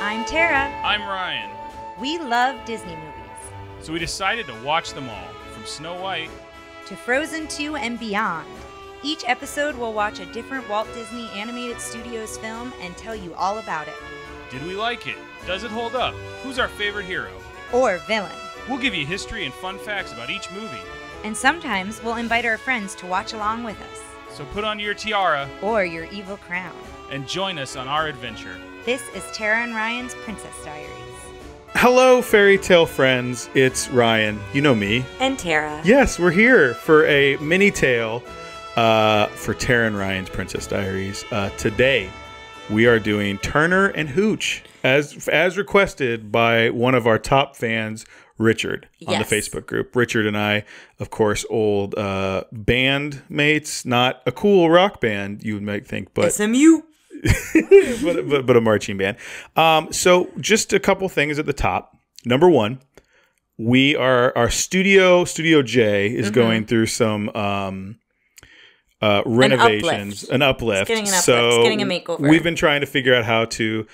I'm Tara. I'm Ryan. We love Disney movies. So we decided to watch them all, from Snow White. To Frozen 2 and beyond. Each episode will watch a different Walt Disney Animated Studios film and tell you all about it. Did we like it? Does it hold up? Who's our favorite hero? Or villain. We'll give you history and fun facts about each movie. And sometimes we'll invite our friends to watch along with us. So put on your tiara Or your evil crown. and join us on our adventure. This is Tara and Ryan's Princess Diaries. Hello, fairy tale friends. It's Ryan. You know me. And Tara. Yes, we're here for a mini tale uh, for Tara and Ryan's Princess Diaries. Uh, today, we are doing Turner and Hooch, as as requested by one of our top fans, Richard, on Yes. the Facebook group. Richard and I, of course, old uh, band mates. Not a cool rock band, you might think, but SMU. but, but, but a marching band. Um, so just a couple things at the top. Number one, we are our studio Studio J is going through some um, uh, renovations, uplift. an uplift. It's getting an uplift. So It's getting a makeover. We've been trying to figure out how to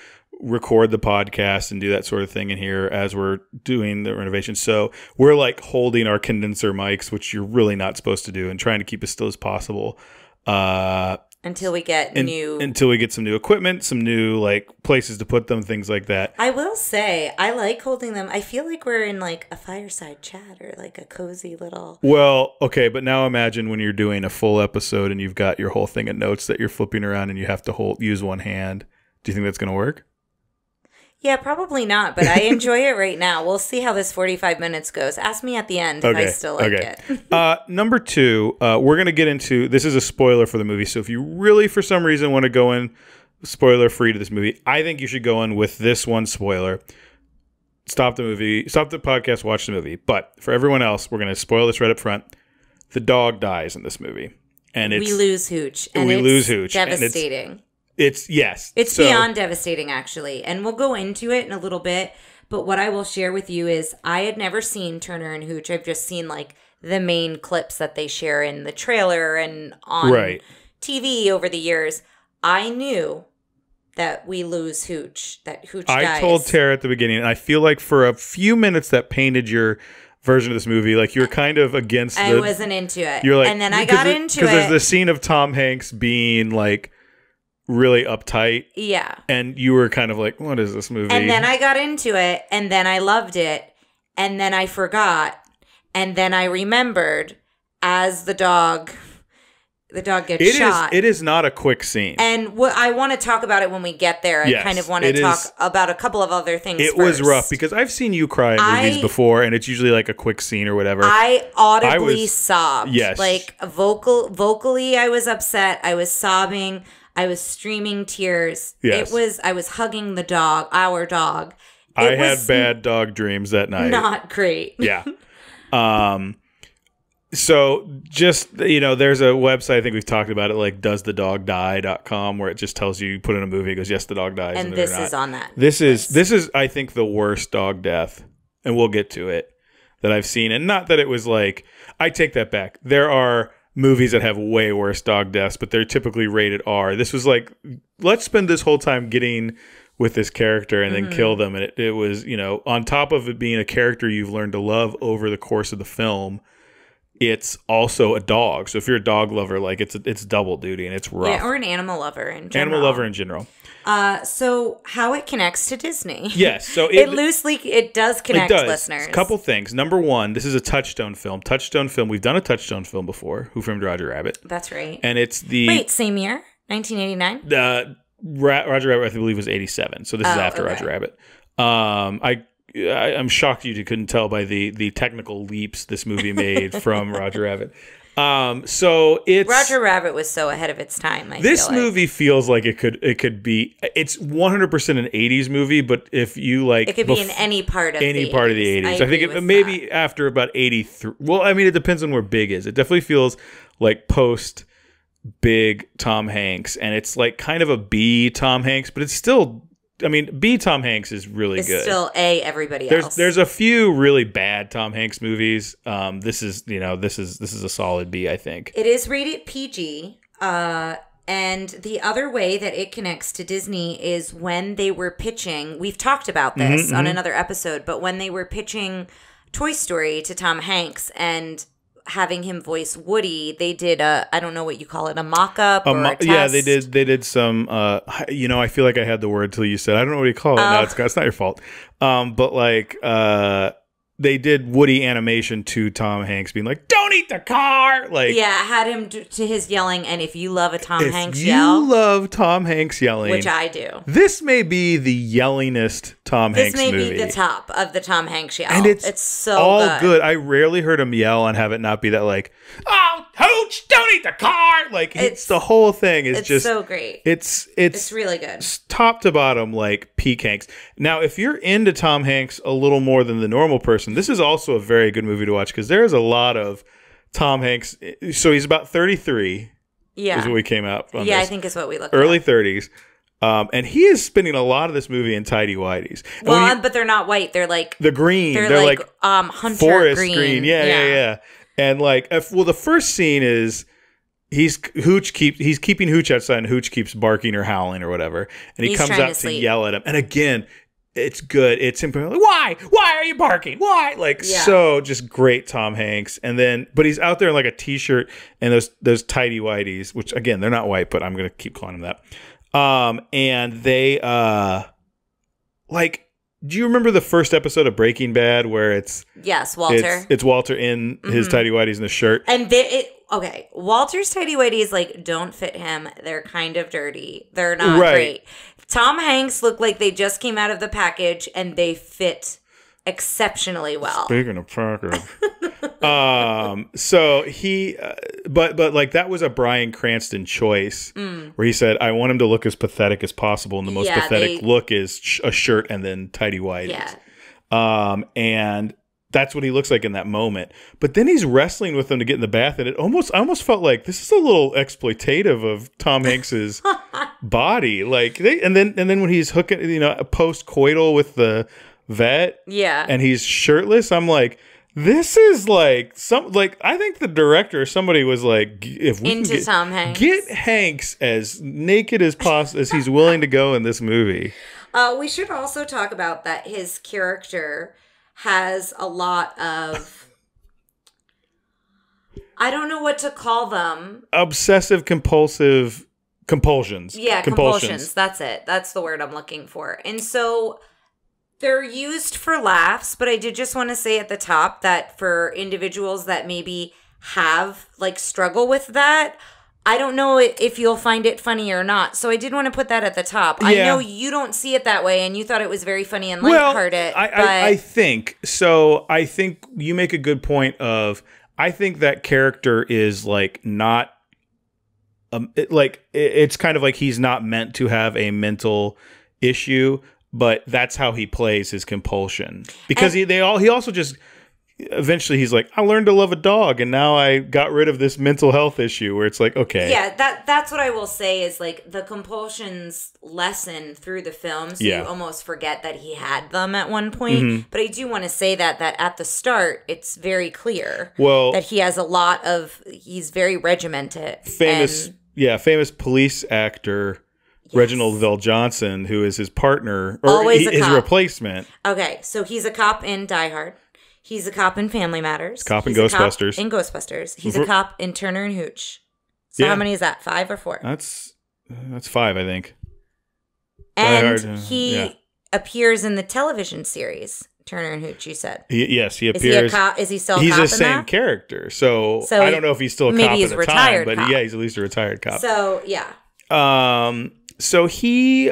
record the podcast and do that sort of thing in here as we're doing the renovation. So we're like holding our condenser mics, which you're really not supposed to do, and trying to keep as still as possible. Uh, until we get and- new. until we get some new equipment, some new like places to put them, things like that. I will say, I like holding them. I feel like we're in like a fireside chat or like a cozy little. Well, okay, but now imagine when you're doing a full episode and you've got your whole thing of notes that you're flipping around and you have to hold use one hand. Do you think that's going to work? Yeah, probably not, but I enjoy it right now. We'll see how this 45 minutes goes. Ask me at the end if I still like okay. it. uh, number two, uh, we're going to get into this is a spoiler for the movie. So if you really, for some reason, want to go in spoiler free to this movie, I think you should go in with this one spoiler. Stop the movie, stop the podcast, watch the movie. But for everyone else, we're going to spoil this right up front. The dog dies in this movie, and it's we lose Hooch. And We lose Hooch, and it's- Devastating. It's yes, It's So- beyond devastating, actually. And we'll go into it in a little bit. But what I will share with you is I had never seen Turner and Hooch. I've just seen like the main clips that they share in the trailer and on Right. TV over the years. I knew that we lose Hooch, that Hooch I dies. told Tara at the beginning, and I feel like for a few minutes that painted your version of this movie, like you're kind of against I the. wasn't into it. You're like, and then I got it- into because there's it. the scene of Tom Hanks being like really uptight, yeah. and you were kind of like, "What is this movie?" And then I got into it and then I loved it and then I forgot and then I remembered as the dog the dog gets It is. shot. It is not a quick scene. and what I want to talk about it when we get there. I Yes, kind of want to talk is- about a couple of other things. it was rough because I've seen you cry in movies before, and it's usually like a quick scene or whatever. I audibly I was- sobbed. Yes. Like vocal vocally I was upset. I was sobbing. I was streaming tears. Yes. It was I was hugging the dog, our dog. I had bad dog dreams that night. Not great. yeah. Um so just you know, there's a website I think we've talked about it like doesthedogdie.com where it just tells you you put in a movie it goes yes the dog dies And or this is on that. This is this is I think the worst dog death and we'll get to it that I've seen and not that it was like I take that back. There are movies that have way worse dog deaths but they're typically rated R. This was like let's spend this whole time getting with this character and then kill mm-hmm. them and it, it was you know on top of it being a character you've learned to love over the course of the film it's also a dog so if you're a dog lover like it's it's double duty and it's rough Yeah, or an animal lover in general. animal lover in general Uh, so how it connects to Disney? yes so It, loosely it does connect it does. listeners. A couple things. Number one, this is a Touchstone film. Touchstone film. We've done a Touchstone film before. Who framed Roger Rabbit? That's right. And it's the Wait, same year, 1989. the Ra- Roger Rabbit. I believe was eighty seven. So this is Oh, after okay. Roger Rabbit. Um, I. I, I'm shocked you couldn't tell by the the technical leaps this movie made from Roger Rabbit. Um, so it's Roger Rabbit was so ahead of its time. I this feel like. movie feels like it could it could be it's 100 percent an 80s movie, but if you like it could be in any part of any the part of the 80s. 80s. I, agree think it, maybe that. after about 83. Well, I mean, it depends on where Big is. It definitely feels like post Big Tom Hanks, and it's like kind of a B Tom Hanks, but it's still. I mean, B Tom Hanks is really It's good. still a everybody there's else. there's a few really bad Tom Hanks movies. Um, this is you know this is this is a solid B. I think. it is rated PG. Uh, and the other way that it connects to Disney is when they were pitching. We've talked about this on another episode, but when they were pitching Toy Story to Tom Hanks and having him voice Woody, they did a I don't know what you call it, a mock up A mo- a yeah, they did. They did some. Uh, you know, I feel like I had the word till you said. I don't know what you call it. Oh. No, it's, it's not your fault. Um, but like, uh, they did Woody animation to Tom Hanks being like, "Don't eat the car." Like, Yeah, had him d- to his yelling, and if you love a Tom if Hanks you yell, love Tom Hanks yelling, which I do, this may be the yellingest Tom this Hanks may movie. be the top of the Tom Hanks yell. and it's, it's so all good. good. I rarely heard him yell and have it not be that like, "Oh, Hooch, don't eat the car." Like it's, It's- the whole thing is It's just so great. it's it's It's really good. top to bottom like peak Hanks. Now, if you're into Tom Hanks a little more than the normal person, this is also a very good movie to watch because there's a lot of Tom Hanks. So he's about 33 Yeah, is what we came out on yeah, I think is what we looked early at. 30s. Um, and he is spending a lot of this movie in tidy whities. And Well, you- but they're not white. They're like the green, they're, they're, like, like, um hunter forest green. green. Yeah, yeah, yeah, And like, if, well, the first scene is he's Hooch keep he's keeping Hooch outside, and Hooch keeps barking or howling or whatever, and he He's comes out to to, yell at him. And again, it's good. It's him being why, why are you barking? Why? Like Yeah. so, just great Tom Hanks. And then, but he's out there in like a t-shirt and those those tidy whities, which again they're not white, but I'm gonna keep calling them that. Um, and they uh, like. Do you remember the first episode of Breaking Bad where it's Yes, Walter. Mm-hmm. it's, it's Walter in his tidy whities in the shirt. and they, it okay. Walter's tidy whities like don't fit him. They're kind of dirty. They're not Right. great. Tom Hanks look like they just came out of the package and they fit exceptionally well. Speaking of package, um, so he, uh, but but like that was a Bryan Cranston choice where he said, "I want him to look as pathetic as possible, and the most Mm. Yeah, pathetic they- look is sh- a shirt and then tidy whities." Yeah. Um, and that's what he looks like in that moment. But then he's wrestling with them to get in the bath, and it almost I almost felt like this is a little exploitative of Tom Hanks's body. Like they and then and then when he's hooking, you know, post coital with the vet, Yeah. and he's shirtless, I'm like. This is like some like I think the director or somebody was like if we Into get, Tom Hanks. get Hanks as naked as possible as he's willing to go in this movie. Uh, we should also talk about that his character has a lot of. I don't know what to call them. Obsessive compulsive compulsions. Yeah, compulsions. That's it. That's the word I'm looking for. And so they're used for laughs, but I did just want to say at the top that for individuals that maybe have like struggle with that, I don't know if you'll find it funny or not. So I did want to put that at the top. I know you don't see it that way and you thought it was very funny and well, lighthearted. I, but I, I think so. I think you make a good point of. I think that character is like not, um, it, like it- it's kind of like he's not meant to have a mental issue, but that's how he plays his compulsion because And- he they all he also just eventually he's like I learned to love a dog and now I got rid of this mental health issue where it's like okay Yeah, that that's what I will say is like the compulsions lessen through the film, so Yeah. you almost forget that he had them at one point. Mm-hmm. But I do want to say that that at the start, it's very clear well that he has a lot of he's very regimented. famous yeah famous police actor Reginald VelJohnson who is his partner or Always he- his replacement okay, so he's a cop in Die Hard. He's a cop in Family Matters. Cop in He's a cop Ghostbusters. in Ghostbusters. He's a cop in Turner and Hooch. So Yeah. how many is that? Five or four? that's that's five I think and Hard, uh, he yeah. appears in the television series Turner and Hooch. You said. he, yes he Is he a appears cop? Is he still a he's the same that? character so, So I don't know if he's still a maybe cop he's at the time retired but cop. yeah he's at least a retired cop So yeah, Um, so he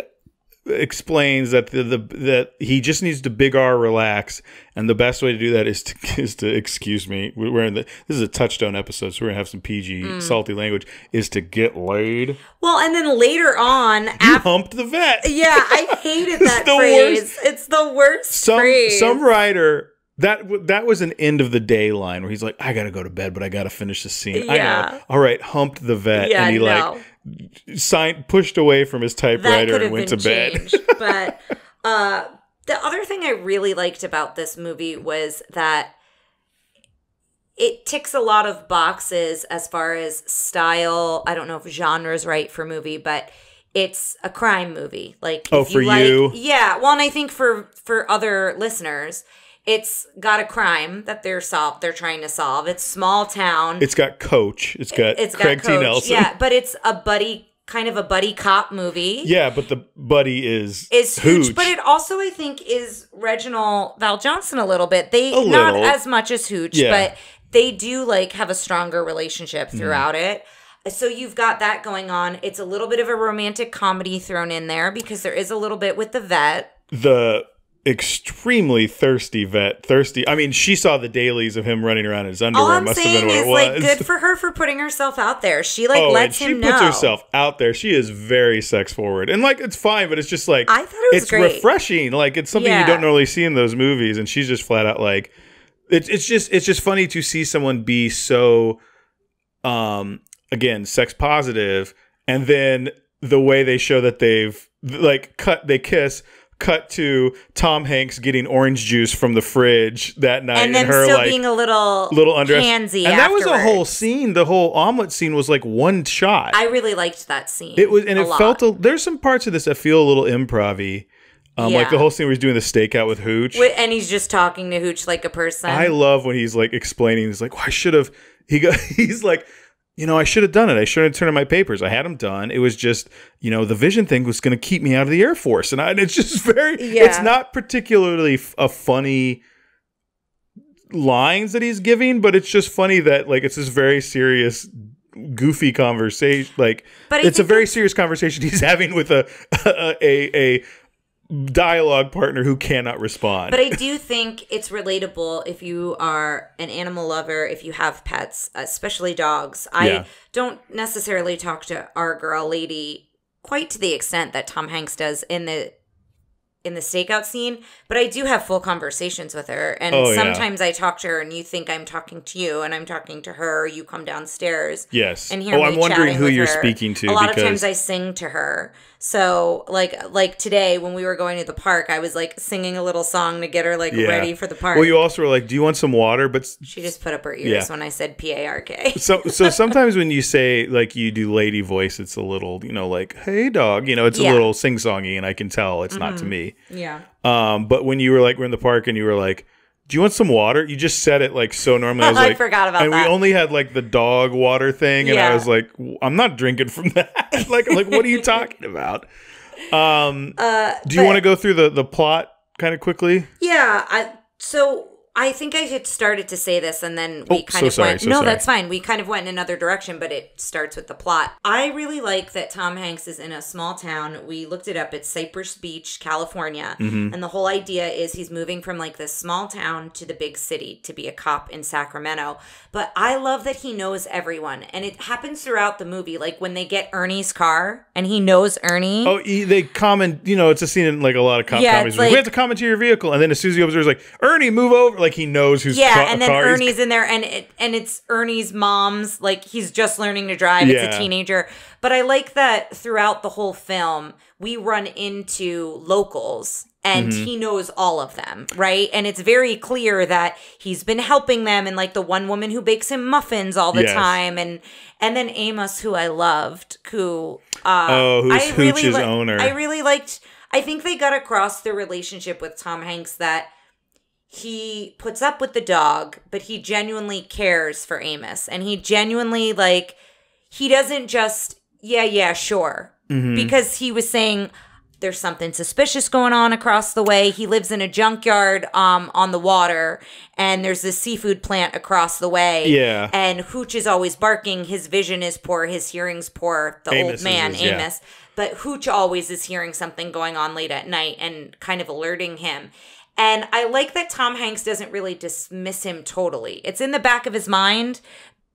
explains that the, the that he just needs to big R relax, and the best way to do that is to is to excuse me. We're in the this is a touchstone episode, so we're gonna have some PG Mm. salty language. Is to get laid. well, and then later on, You after humped the vet. yeah, I hated that phrase. It's the worst Some phrase. some writer. That that was an end of the day line where he's like, I gotta go to bed, but I gotta finish the scene. I Yeah. All right, humped the vet, yeah, and he no, like signed pushed away from his typewriter and went to bed. but uh, the other thing I really liked about this movie was that it ticks a lot of boxes as far as style. I don't know if genre is right for movie, but it's a crime movie. Like Oh, if for like, you? yeah. Well, and I think for for other listeners, it's got a crime that they're solved. They're trying to solve. It's small town. It's got Coach. It's got It's got Craig T. Nelson. Yeah, but it's a buddy kind of a buddy cop movie. Yeah, but the buddy is Is Hooch, Hooch. but it also I think is Reginald VelJohnson a little bit. They A not little. as much as Hooch, Yeah. but they do like have a stronger relationship Mm-hmm. throughout it. So you've got that going on. It's a little bit of a romantic comedy thrown in there because there is a little bit with the vet. the extremely thirsty vet. Thirsty. I mean, she saw the dailies of him running around in his underwear. All I'm Must have saying been what is it like good for her for putting herself out there. She like oh, and lets she puts herself out there. She is very sex forward, and like it's fine, but it's just like I thought it was it's great. refreshing. Like it's something you don't normally see in those movies, and she's just flat out like it's it's just it's just funny to see someone be so um again sex positive, and then the way they show that they've like cut they kiss. Cut to Tom Hanks getting orange juice from the fridge that night, and then her still like being a little little undressed. handsy. and that was a whole scene. The whole omelet scene was like one shot. I really liked that scene. It was, and it lot. felt. A, there's some parts of this that feel a little improv-y. Um, like the whole scene where he's doing the stakeout with Hooch. And he's just talking to Hooch like a person. I love when he's like explaining. He's like, well, I should have. He go, He's like, you know, I should have done it. I should have turned in my papers. I had them done. It was just, you know, the vision thing was going to keep me out of the Air Force, and, I, and it's just very. Yeah. It's not particularly f- a funny lines that he's giving, but it's just funny that like it's this very serious goofy conversation like But it's a very serious conversation he's having with a a, a, a dialogue partner who cannot respond But I do think it's relatable if you are an animal lover, if you have pets, especially dogs. I Yeah. don't necessarily talk to our girl lady quite to the extent that Tom Hanks does in the in the stakeout scene, but I do have full conversations with her. And Oh, yeah. sometimes I talk to her and you think I'm talking to you and I'm talking to her, you come downstairs yes and hear oh i'm wondering who you're her. speaking to A lot because of times I sing to her. So like like today when we were going to the park, I was like singing a little song to get her like Yeah. ready for the park. well you also were like do you want some water but she just put up her ears Yeah. when I said P A R K. so so sometimes when you say like you do lady voice it's a little you know like hey dog you know it's Yeah. Mm-hmm. a little sing-songy and i can tell it's not to me Yeah. um but when you were like we're in the park and you were like do you want some water? You just said it like so normally. I was I forgot about and that. we only had like the dog water thing, and I was like, I'm not drinking from that. like, like what are you talking about? Um, Uh do you want to go through the the plot kind of quickly? Yeah, I so I think I had started to say this and then we Oh, kind so of sorry, went so No, sorry. that's fine. We kind of went in another direction, but it starts with the plot. I really like that Tom Hanks is in a small town. We looked it up. It's Cypress Beach, California. Mm-hmm. And the whole idea is he's moving from like this small town to the big city to be a cop in Sacramento. But I love that he knows everyone. And it happens throughout the movie like when they get Ernie's car and he knows Ernie. Oh, he, they comment. You know, it's a scene in like a lot of cop Yeah, comedies. like- we have to commandeer your vehicle, and then as soon as he the like, "Ernie, move over!" Like he knows who's Yeah, and then Ernie's in there, and it, and it's Ernie's mom's. Like he's just learning to drive. It's a teenager, but I like that throughout the whole film we run into locals, and Mm-hmm. he knows all of them, right? And it's very clear that he's been helping them, and like the one woman who bakes him muffins all the Yes. time, and and then Amos, who I loved, who uh, Oh, who's I really li- owner. I really liked. I think they got across the relationship with Tom Hanks that he puts up with the dog, but he genuinely cares for Amos. And he genuinely, like, he doesn't just, yeah, yeah, sure. Because he was saying, there's something suspicious going on across the way. He lives in a junkyard um, on the water, and there's this seafood plant across the way. Yeah. And Hooch is always barking. His vision is poor. His hearing's poor. The Amos's old man, is, yeah. Amos. But Hooch always is hearing something going on late at night and kind of alerting him. And I like that Tom Hanks doesn't really dismiss him totally. It's in the back of his mind,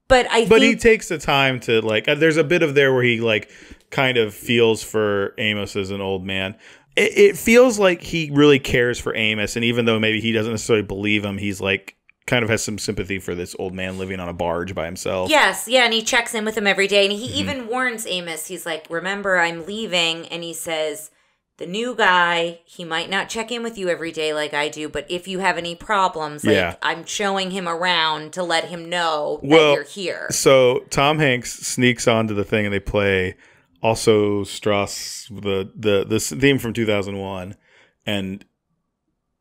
but I but he takes the time to like. uh, There's a bit of there where he like kind of feels for Amos as an old man. It, it feels like he really cares for Amos, and even though maybe he doesn't necessarily believe him, he's like kind of has some sympathy for this old man living on a barge by himself. Yes, yeah, and he checks in with him every day. And he Mm-hmm. even warns Amos, he's like, Remember, I'm leaving. And he says, the new guy, he might not check in with you every day like I do, but if you have any problems, like Yeah. I'm showing him around to let him know Well, that you're here. So Tom Hanks sneaks onto the thing and they play also Strauss the the the theme from 2001 and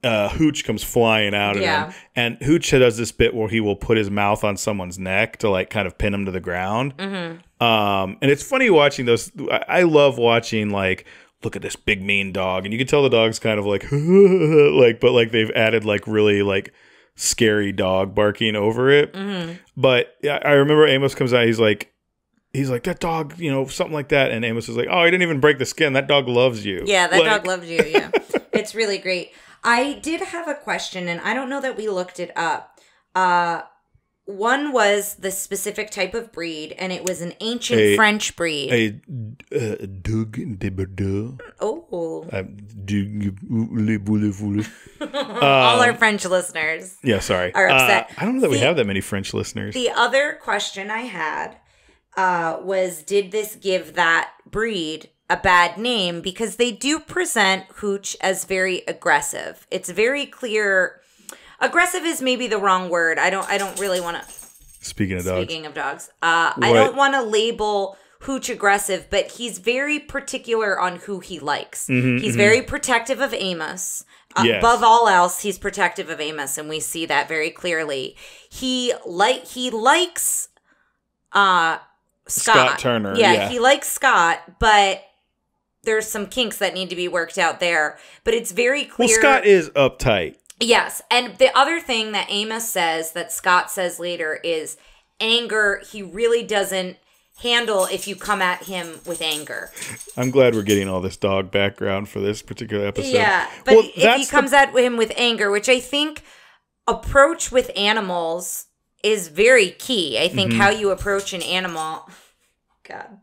uh Hooch comes flying out at Yeah. him and Hooch does this bit where he will put his mouth on someone's neck to like kind of pin him to the ground. Mm-hmm. Um and it's funny watching those I love watching like look at this big mean dog and you can tell the dog's kind of like like but like they've added like really like scary dog barking over it. Mm-hmm. But yeah, I remember Amos comes out. He's like, he's like that dog, you know, something like that. And Amos is like, oh, he didn't even break the skin. That dog loves you. Yeah, that Like, dog loves you. Yeah. it's really great. I did have a question, and I don't know that we looked it up. Uh, one was the specific type of breed, and it was an ancient A- French breed. A uh, Dogue de Bordeaux. oh, Uh, Doug- voulez- voulez- voulez. all our French listeners. Yeah, sorry. Are upset. Uh, I don't know that we have that many French listeners. The other question I had uh, was Did this give that breed a bad name? Because they do present Hooch as very aggressive. It's very clear. Aggressive is maybe the wrong word. I don't. I don't really want to. Speaking of dogs, Speaking of dogs, uh, I don't want to label Hooch aggressive, but he's very particular on who he likes. he's very protective of Amos. Uh, Mm-hmm, Yes. Above all else, he's protective of Amos, and we see that very clearly. He like he likes uh Scott, Scott Turner, Yeah, yeah. he likes Scott, but there's some kinks that need to be worked out there. But it's very clear. well, Scott is uptight. Yes. And the other thing that Amos says that Scott says later is anger, he really doesn't handle if you come at him with anger. I'm glad we're getting all this dog background for this particular episode. Yeah. But Well, if he comes at him with anger, which I think approach with animals is very key. I think mm-hmm. how you approach an animal God.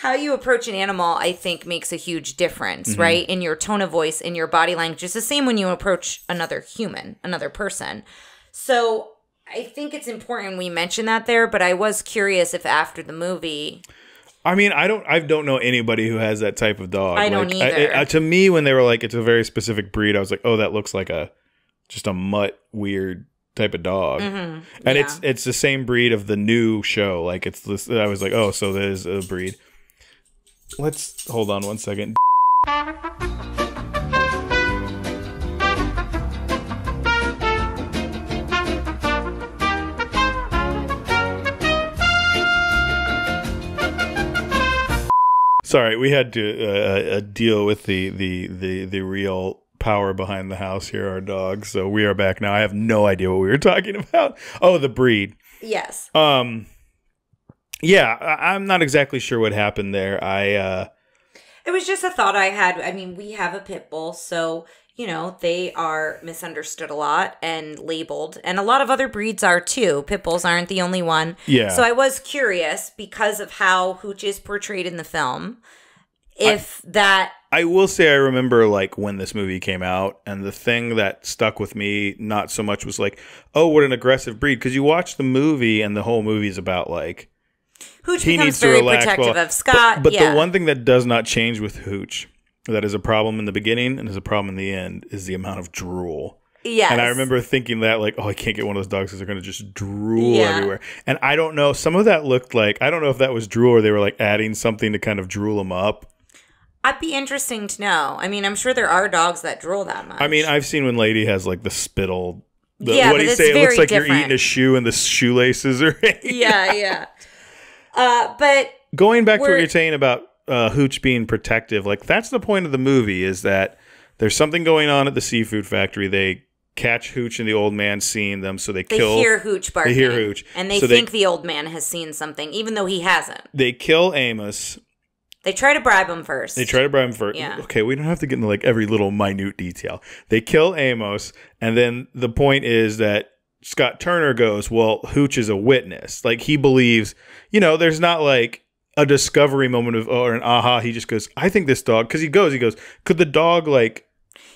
How you approach an animal, I think, makes a huge difference, Mm-hmm. right? In your tone of voice, in your body language. It's the same when you approach another human, another person. So I think it's important we mention that there, but I was curious if after the movie, I mean, I don't, I don't know anybody who has that type of dog. I don't Like, either. it- uh, to me, when they were like, it's a very specific breed, I was like, oh, that looks like a, just a mutt weird type of dog. And it's it's the same breed of the new show. Like it's this. I was like, oh, so there's a breed. Let's hold on one second. Sorry, we had to uh, uh, deal with the, the the the real power behind the house here, our dog. So we are back now. I have no idea what we were talking about. Oh, the breed. yes. Um, yeah, I, I'm not exactly sure what happened there. I uh, It was just a thought I had. I mean, we have a pit bull, so you know they are misunderstood a lot and labeled, and a lot of other breeds are too. Pit bulls aren't the only one. Yeah. So I was curious because of how Hooch is portrayed in the film, if that I will say I remember like when this movie came out, and the thing that stuck with me not so much was like, oh, what an aggressive breed, because you watch the movie and the whole movie is about like Hooch he becomes needs to very relax. protective well, of Scott. But, but yeah. the one thing that does not change with Hooch, that is a problem in the beginning and is a problem in the end, is the amount of drool. yes. And I remember thinking that, like, oh, I can't get one of those dogs because they're going to just drool Yeah. everywhere. And I don't know. Some of that looked like, I don't know if that was drool or they were like adding something to kind of drool them up. I'd be interesting to know. I mean, I'm sure there are dogs that drool that much. I mean, I've seen when Lady has like the spittle. The, Yeah, what do you say? It looks like you're eating a shoe and the shoelaces are. yeah, yeah. Uh, but Going back to what you're saying about uh, Hooch being protective, like that's the point of the movie is that there's something going on at the seafood factory. They catch Hooch and the old man seeing them, so they, they kill. hear Hooch barking. hear Hooch. and they So they- think the old man has seen something, even though he hasn't. they kill Amos. They try to bribe him first. They try to bribe him first. Yeah. Okay, we don't have to get into like every little minute detail. They kill Amos, and then the point is that Scott Turner goes, "Well, Hooch is a witness. Like he believes, you know, there's not like." A discovery moment of or an aha. He just goes, I think this dog because he goes, he goes, could the dog like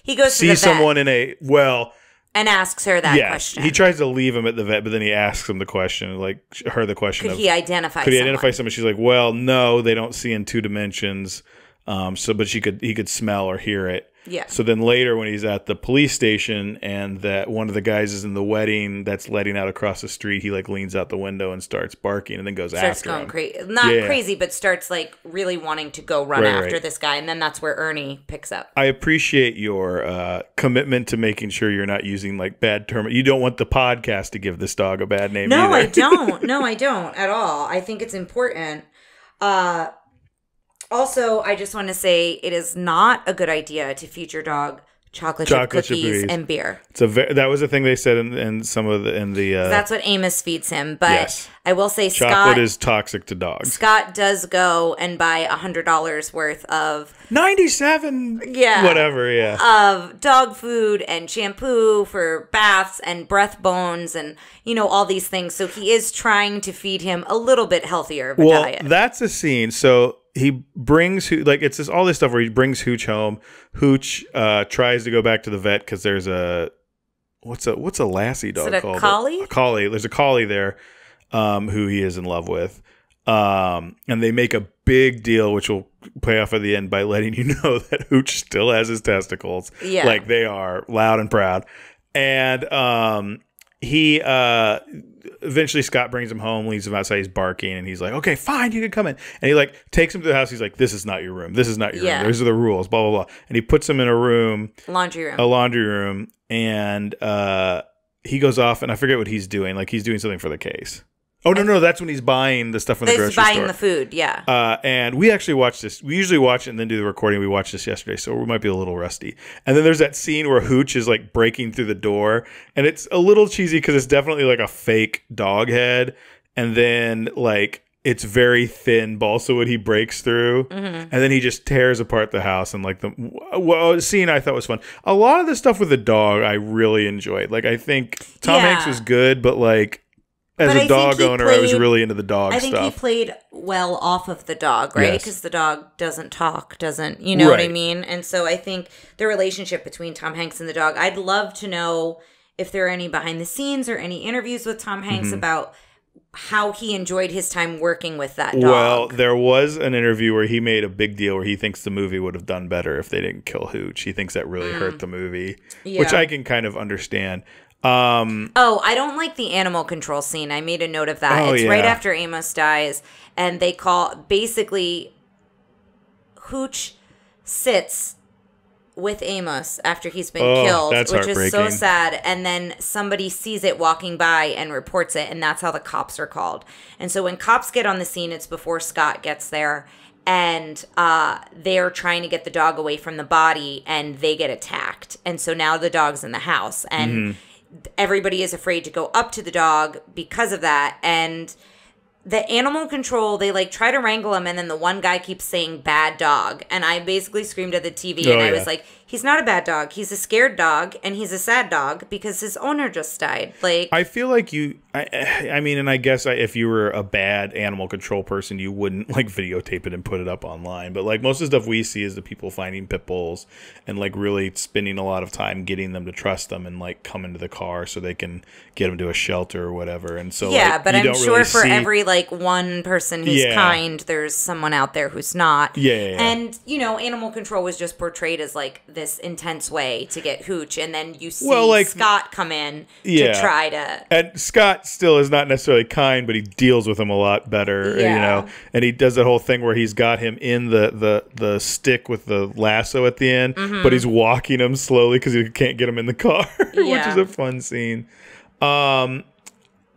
He goes to see someone in a well? and asks her that yes, question. he tries to leave him at the vet, but then he asks him the question, like her the question Could of he identify? could he someone? identify someone? She's like, well, no, they don't see in two dimensions. Um, so, but she could he could smell or hear it. Yeah. So then later, when he's at the police station and that one of the guys is in the wedding that's letting out across the street, he like leans out the window and starts barking and then goes starts after going him. crazy. Not Yeah. crazy, but starts like really wanting to go run Right, after right. this guy, and then that's where Ernie picks up. I appreciate your uh, commitment to making sure you're not using like bad term. You don't want the podcast to give this dog a bad name. No, either. I don't. No, I don't at all. I think it's important. Uh also, I just want to say it is not a good idea to feed your dog chocolate, Chocolate chip cookies cookies. and beer. It's a ve- that was a thing they said in, in some of the in the uh, That's what Amos feeds him. But Yes. I will say chocolate Scott is toxic to dogs. Scott does go and buy a hundred dollars worth of Ninety seven. Yeah. Whatever. Yeah. of dog food and shampoo for baths and breath bones and you know all these things. So he is trying to feed him a little bit healthier of a well, diet. that's a scene. So he brings who like it's this, all this stuff where he brings Hooch home. Hooch uh, tries to go back to the vet because there's a what's a what's a lassie dog it a called? collie? A collie. There's a collie there um, who he is in love with. Um, and they make a big deal, which will pay off at the end by letting you know that Hooch still has his testicles. Yeah. Like they are loud and proud. And um, he uh, eventually Scott brings him home, leaves him outside. He's barking, and he's like, "Okay, fine, you can come in." And he like takes him to the house. He's like, "This is not your room. This is not your Yeah. room. These are the rules." Blah blah blah. And he puts him in a room, Laundry room. a laundry room, and uh, he goes off, and I forget what he's doing. Like he's doing something for the case. Oh no, no, that's when he's buying the stuff from the grocery store. He's buying the food, yeah. Uh, and we actually watched this. We usually watch it and then do the recording. We watched this yesterday, so we might be a little rusty. And then there's that scene where Hooch is like breaking through the door, and it's a little cheesy because it's definitely like a fake dog head, and then like it's very thin balsa wood he breaks through, and then he just tears apart the house. And like the well, scene I thought was fun. A lot of the stuff with the dog I really enjoyed. Like I think Tom Yeah. Hanks was good, but like. As But I a dog owner, I was really into the dog I think stuff. he played well off of the dog, right? Yes. Because the dog doesn't talk, doesn't you know what I mean? And so I think the relationship between Tom Hanks and the dog. I'd love to know if there are any behind the scenes or any interviews with Tom Hanks Mm-hmm. about how he enjoyed his time working with that dog. Well, there was an interview where he made a big deal where he thinks the movie would have done better if they didn't kill Hooch. He thinks that really hurt the movie, which Mm. I can kind of understand. Um, Oh, I don't like the animal control scene. I made a note of that. Oh, it's right after Amos dies, and they call basically Hooch sits with Amos after he's been Oh, killed, which is so sad. And then somebody sees it walking by and reports it, and that's how the cops are called. And so when cops get on the scene, it's before Scott gets there. And uh, they're trying to get the dog away from the body, and they get attacked. And so now the dog's in the house, and Mm-hmm. Everybody is afraid to go up to the dog because of that and the animal control they like try to wrangle him and then the one guy keeps saying bad dog and i basically screamed at the tv Oh, and i yeah. was like he's not a bad dog he's a scared dog and he's a sad dog because his owner just died like I feel like you. I, I mean, and I guess I, if you were a bad animal control person, you wouldn't like videotape it and put it up online. But like most of the stuff we see is the people finding pit bulls and like really spending a lot of time getting them to trust them and like come into the car so they can get them to a shelter or whatever. And so yeah like, but i'm sure really for see- every like one person who's Yeah. kind there's someone out there who's not Yeah, yeah, yeah. and you know animal control was just portrayed as like this intense way to get hooch and then you see Well, like- scott come in Yeah. to try to and Scott still is not necessarily kind, but he deals with him a lot better, you know. And he does that whole thing where he's got him in the the the stick with the lasso at the end, Mm-hmm. but he's walking him slowly because he can't get him in the car, which Yeah. is a fun scene. Um,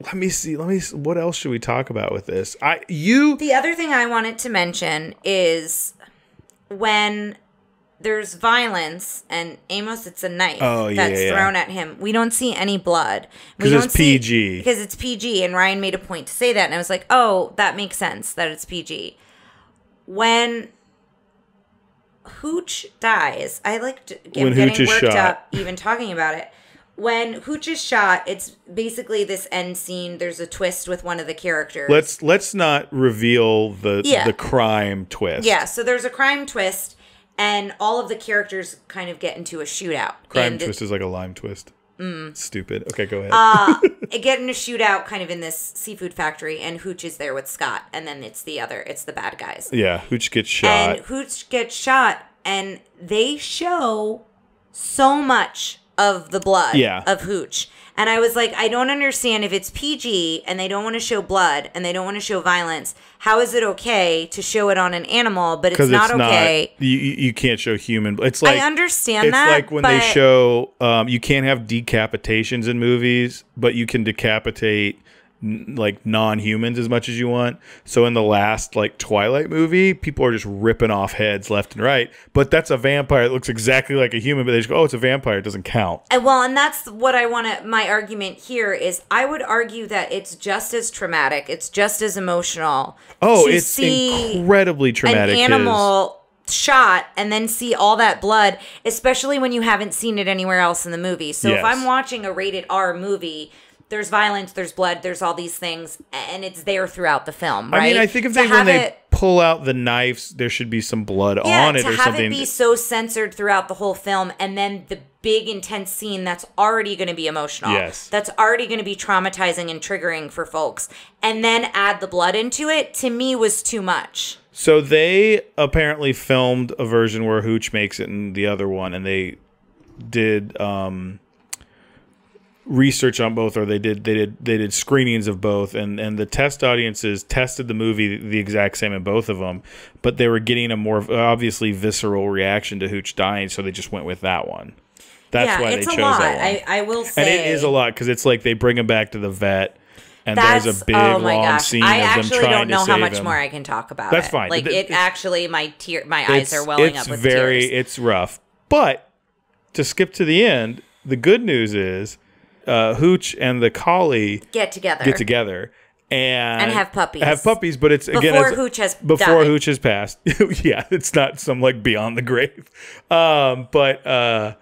let me see. Let me. s- What else should we talk about with this? I you The other thing I wanted to mention is when there's violence and Amos it's a knife Oh, yeah, that's yeah. thrown at him. We don't see any blood. We 'Cause don't it's see- PG. Because it's PG and Ryan made a point to say that and I was like, "Oh, that makes sense that it's PG." When Hooch dies, I like to, When getting Hooch worked shot. up even talking about it. When Hooch is shot, it's basically this end scene. There's a twist with one of the characters. let's let's not reveal the Yeah. the crime twist. Yeah, so there's a crime twist, and all of the characters kind of get into a shootout. crime and twist is like a lime twist. Stupid. Okay, go ahead. uh, get in a shootout kind of in this seafood factory, and Hooch is there with Scott, and then it's the other, it's the bad guys. yeah, Hooch gets shot. And Hooch gets shot, and they show so much of the blood Yeah. of Hooch. And I was like, I don't understand if it's PG and they don't want to show blood and they don't want to show violence. How is it okay to show it on an animal, but it's it's not okay? you, you you can't show human it's like I understand it's that. like when they show um, you can't have decapitations in movies but you can decapitate n- like non-humans as much as you want so in the last like twilight movie people are just ripping off heads left and right but that's a vampire that looks exactly like a human but they just go oh it's a vampire it doesn't count And well, and that's what I want to. My argument here is, I would argue that it's just as traumatic. It's just as emotional. oh to it's see incredibly traumatic an animal shot and then see all that blood, especially when you haven't seen it anywhere else in the movie. So if I'm watching a rated R movie. There's violence, there's blood, there's all these things, and it's there throughout the film, right? I mean, I think if they when they it- pull out the knives, there should be some blood yeah, on it to have it be so censored throughout the whole film, and then the big intense scene that's already going to be emotional. Yes. that's already going to be traumatizing and triggering for folks, and then add the blood into it. To me, was too much. So they apparently filmed a version where Hooch makes it in the other one, and they did um, research on both, or they did they did they did screenings of both, and and the test audiences tested the movie the exact same in both of them, but they were getting a more obviously visceral reaction to Hooch dying, so they just went with that one. That's yeah, why it's they chose that one. I, I will say, and it is a lot because it's like they bring him back to the vet, and That's there's a big oh my long gosh. scene I of them actually trying don't know how much him. more I can talk about. That's it. fine. Like It- it, actually, my tear, my eyes are welling it's up with very, tears. It's rough. But to skip to the end, the good news is uh, Hooch and the collie Get together. get together and, And have puppies. Have puppies, but it's again Before Hooch has before died. Hooch has passed. yeah, it's not some like beyond the grave. Um, but uh,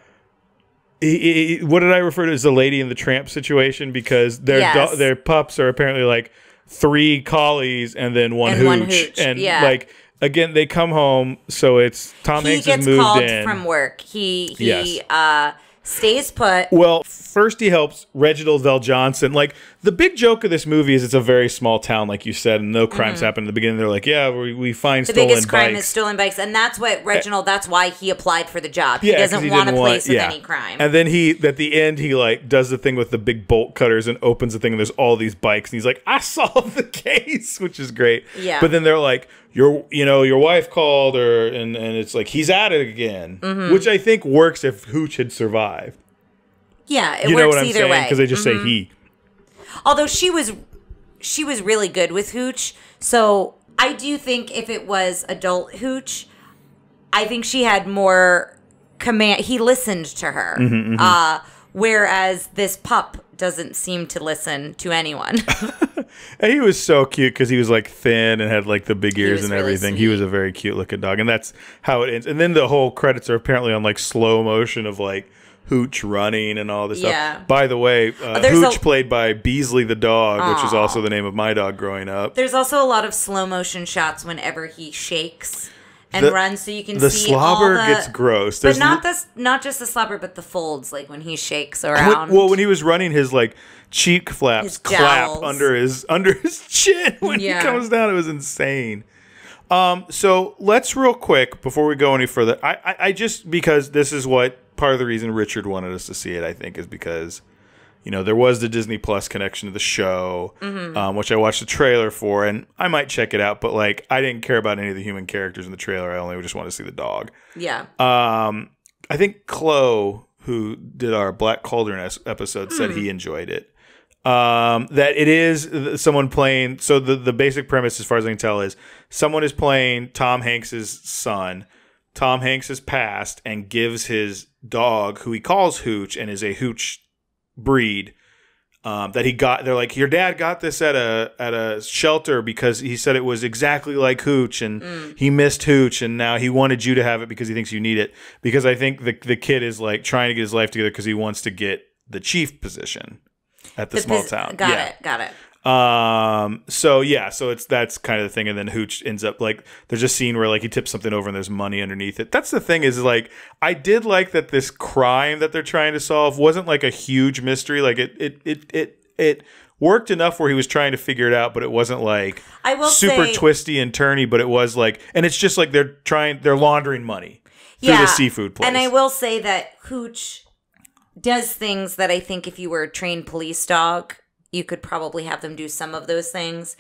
he- he- what did I refer to as the lady in the tramp situation? Because their Yes. do- their pups are apparently like three collies and then one And hooch, one hooch, and yeah. like again they come home, so it's Tom he Hanks gets moved called in from work. He he Yes. uh stays put. Well, first he helps Reginald VelJohnson. Like the big joke of this movie is it's a very small town, like you said, and no crimes happen in the beginning. They're like, yeah, we, we find Mm-hmm. The stolen biggest crime bikes. is stolen bikes, and that's what Reginald. That's why he applied for the job. Yeah, he doesn't he want a place with yeah. any crime. And then he, at the end, he like does the thing with the big bolt cutters and opens the thing, and there's all these bikes, and he's like, "I solved the case," which is great. Yeah. But then they're like, "Your, you know, your wife called," or and and it's like he's at it again, Mm-hmm. which I think works if Hooch had survived. yeah, it You works know what I'm either saying? way. Mm-hmm. Because they just say he. Although she was, she was really good with Hooch. So I do think if it was adult Hooch, I think she had more command. He listened to her. Mm-hmm, Uh, whereas this pup doesn't seem to listen to anyone. And he was so cute because he was like thin and had like the big ears and really everything. He was a very cute looking dog, and that's how it ends. And then the whole credits are apparently on like slow motion of like Hooch running and all this Yeah. stuff. By the way, uh, There's Hooch played by Beasley the dog, which is also the name of my dog growing up. There's also a lot of slow motion shots whenever he shakes and The- runs, so you can The see slobber all the, gets gross. But not this, not just the slobber, but the folds, like when he shakes when- around. well when he was running his like cheek flaps His clap jowls. under his under his chin when Yeah. he comes down. It was insane. Um, so let's real quick before we go any further. I, I, I just because this is what part of the reason Richard wanted us to see it. I think is because you know there was the Disney Plus connection to the show, Mm-hmm. um, which I watched the trailer for, and I might check it out. But like I didn't care about any of the human characters in the trailer. I only just wanted to see the dog. yeah, Um, I think Chloe, who did our Black Cauldron episode, said Hmm. he enjoyed it. Um, that it is someone playing. So the the basic premise, as far as I can tell, is someone is playing Tom Hanks's son. Tom Hanks has passed and gives his dog, who he calls Hooch, and is a Hooch breed. Um, that he got, they're like, your dad got this at a at a shelter because he said it was exactly like Hooch, and he missed Hooch, and now he wanted you to have it because he thinks you need it. Because I think the the kid is like trying to get his life together because he wants to get the chief position at the, small pos- town. Got yeah. it, got it. Um. So yeah. So it's that's kind of the thing, and then Hooch ends up like there's a scene where like he tips something over and there's money underneath it. That's the thing is like I did like that this crime that they're trying to solve wasn't like a huge mystery. Like it it it it it worked enough where he was trying to figure it out, but it wasn't like I will super say- twisty and turny. But it was like, and it's just like they're trying they're laundering money through the seafood place. And I will say that Hooch does things that I think if you were a trained police dog, you could probably have them do some of those things.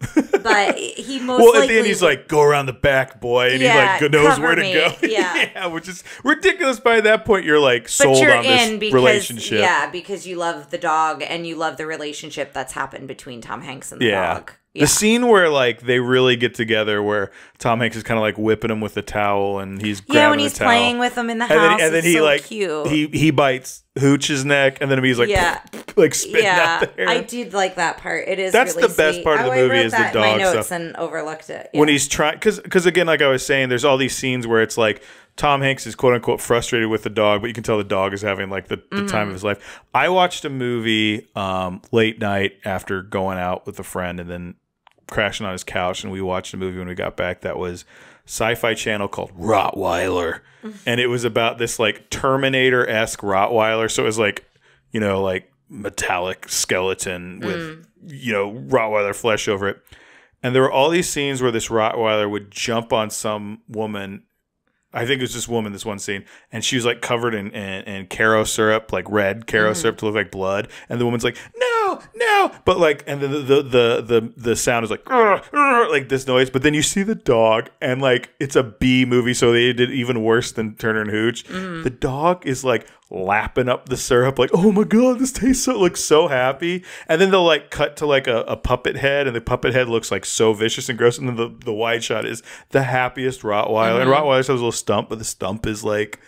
But he most well, at likely the end, he's like, "Go around the back, boy," and Yeah, he like knows where to me. go. Yeah. which is ridiculous. By that point, you're like sold you're on this because relationship. yeah, because you love the dog and you love the relationship that's happened between Tom Hanks and the Yeah. dog. The scene where like they really get together, where Tom Hanks is kind of like whipping him with the towel, and he's Yeah, when he's playing with him in the house, and then, and then he so like cute. he he bites Hooch's neck, and then he's like Yeah. like spitting yeah, out there. I did like that part. It is. That's really the best sweet. part of the Oh, movie is the in my dog notes stuff. and overlooked it. when he's trying because because again like i was saying there's all these scenes where it's like tom hanks is quote unquote frustrated with the dog but you can tell the dog is having like the, the time Mm-hmm. of his life i watched a movie um, late night after going out with a friend and then crashing on his couch and we watched a movie when we got back that was sci-fi channel called rottweiler and it was about this like terminator-esque rottweiler so it was like you know like metallic skeleton with Mm. you know rottweiler flesh over it and there were all these scenes where this Rottweiler would jump on some woman. I think it was this woman, this one scene, and she was like covered in, in, in Karo syrup, like red Karo mm-hmm. syrup to look like blood. And the woman's like, no, no. But like, and the, the, the, the, the sound is like, like this noise. But then you see the dog, and like, it's a B movie, so they did even worse than Turner and Hooch. Mm-hmm. The dog is like lapping up the syrup, like, oh my God, this tastes so, like, so happy. And then they'll like cut to like a, a puppet head, and the puppet head looks like so vicious and gross. And then the, the wide shot is the happiest Rottweiler. And mm-hmm. Rottweiler has a little stump, but the stump is like,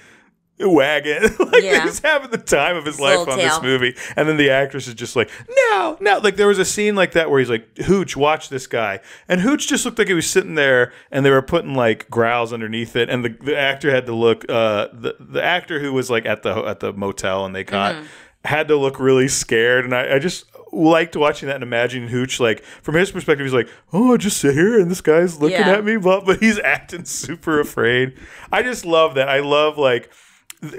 wagging. Like Yeah. he's having the time of his life little on this movie. And then the actress is just like no no. Like there was a scene like that where he's like hooch watch this guy. And hooch just looked like he was sitting there and they were putting like growls underneath it. And the, the actor had to look uh the, the actor who was like at the at the motel and they caught Mm-hmm. had to look really scared. And I, I just liked watching that and imagining hooch like from his perspective he's like oh I just sit here and this guy's looking Yeah. at me but, but he's acting super afraid. I just love that. I love like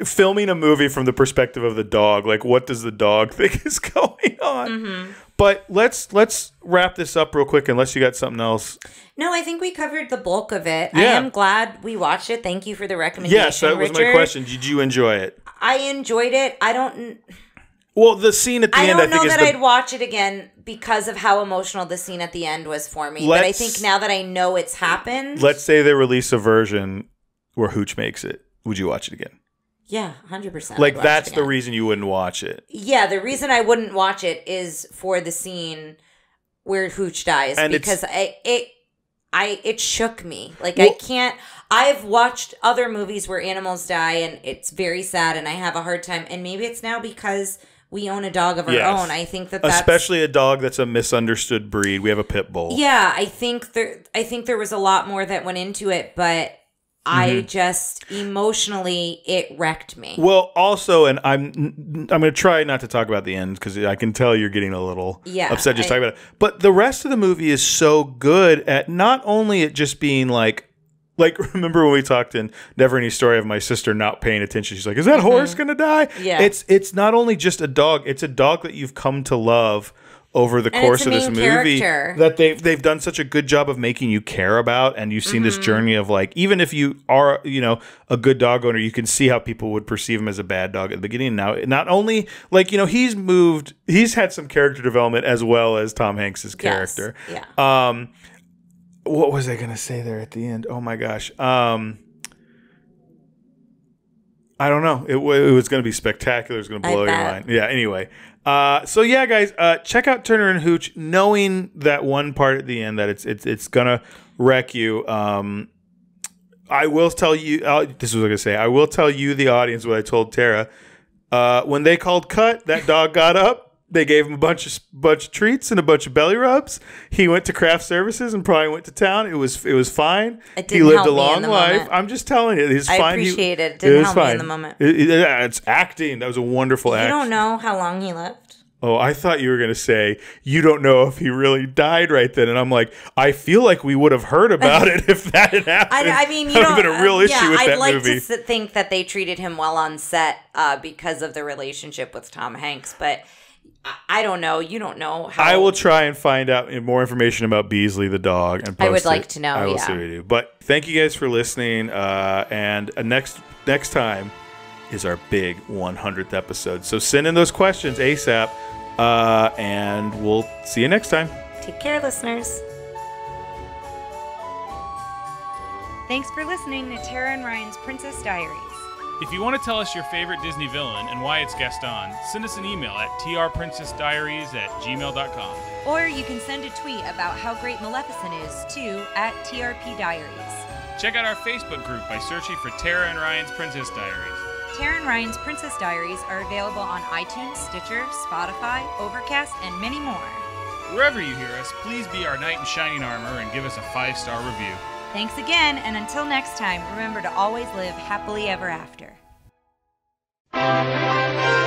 filming a movie from the perspective of the dog like what does the dog think is going on Mm-hmm. but let's let's wrap this up real quick unless you got something else No, I think we covered the bulk of it. I am glad we watched it. Thank you for the recommendation. yes that was my question did you enjoy it I enjoyed it. I don't. well the scene at the I end I don't know that the I'd watch it again because of how emotional the scene at the end was for me. but I think now that I know it's happened, let's say they release a version where hooch makes it would you watch it again yeah, hundred percent. like that's the reason you wouldn't watch it Yeah, the reason I wouldn't watch it is for the scene where Hooch dies And because I it I it shook me. Like Well- I can't I've watched other movies where animals die and it's very sad and I have a hard time and maybe it's now because we own a dog of our Yes. own. I think that that's especially a dog that's a misunderstood breed we have a pit bull Yeah, I think there I think there was a lot more that went into it, but I just emotionally it wrecked me. Well, also, and I'm I'm going to try not to talk about the end because I can tell you're getting a little Yeah, upset just I- talking about it. But the rest of the movie is so good at not only it just being like. Like remember when we talked in NeverEnding Story of my sister not paying attention? She's like, "Is that horse gonna die?" Mm-hmm. Yeah. it's it's not only just a dog; it's a dog that you've come to love over the And course of this movie. character. That they've they've done such a good job of making you care about, and you've seen this Mm-hmm. journey of like, even if you are you know a good dog owner, you can see how people would perceive him as a bad dog at the beginning. Now, not only like you know he's moved, he's had some character development as well as Tom Hanks's Yes, character. Yeah. Um, what was I gonna say there at the end? Oh my gosh. Um, I don't know. It, it was gonna be spectacular. It was gonna blow your mind. Yeah. Anyway. Uh, so yeah, guys, uh, check out Turner and Hooch, knowing that one part at the end that it's it's it's gonna wreck you. Um, I will tell you. Uh, this was I was gonna say. I will tell you, the audience, what I told Tara. Uh, when they called cut, that dog got up. They gave him a bunch of bunch of treats and a bunch of belly rubs. He went to craft services and probably went to town. It was it was fine. It he lived a long life. moment. I'm just telling you, he's I fine. He- appreciate it. It didn't was help me in the moment. It- it- it's acting. That was a wonderful You act. don't know how long he lived. Oh, I thought you were going to say you don't know if he really died right then, and I'm like, I feel like we would have heard about it if that had happened. I, I mean, you know, have been a real uh, issue yeah, with I'd that like movie. to think that they treated him well on set uh, because of the relationship with Tom Hanks, but I, I don't know. You don't know how. I will try and find out more information about Beasley the dog and I would post like to know, I will yeah. see what we do. But thank you guys for listening. Uh, and uh, next next time is our big 100th episode. So send in those questions ASAP, uh, and we'll see you next time. Take care, listeners. Thanks for listening to Tara and Ryan's Princess Diaries. If you want to tell us your favorite Disney villain and why it's Gaston, send us an email at trprincessdiaries at gmail.com. Or you can send a tweet about how great Maleficent is to at TRP Diaries. Check out our Facebook group by searching for Tara and Ryan's Princess Diaries. Tara and Ryan's Princess Diaries are available on iTunes, Stitcher, Spotify, Overcast, and many more. Wherever you hear us, please be our knight in shining armor and give us a five star review. Thanks again, and until next time, remember to always live happily ever after. Música